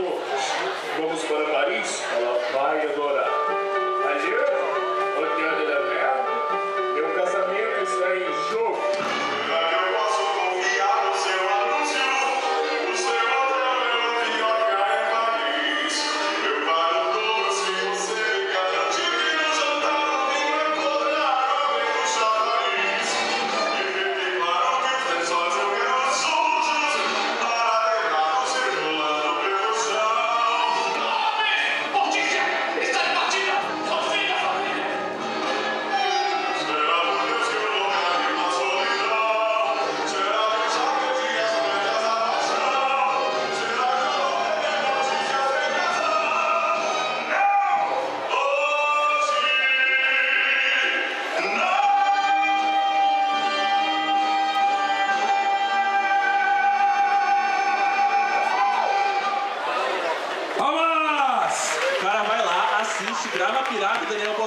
people grava pirata, Daniel Palmeiras.